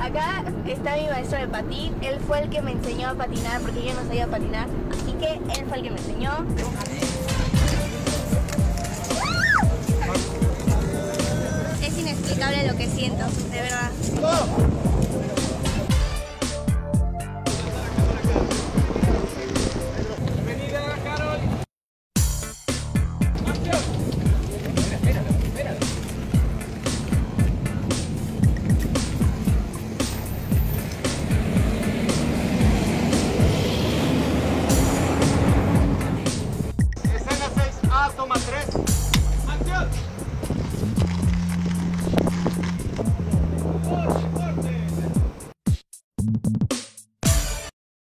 Acá está mi maestro de patín, él fue el que me enseñó a patinar porque yo no sabía patinar, así que él fue el que me enseñó. Es inexplicable lo que siento, de verdad.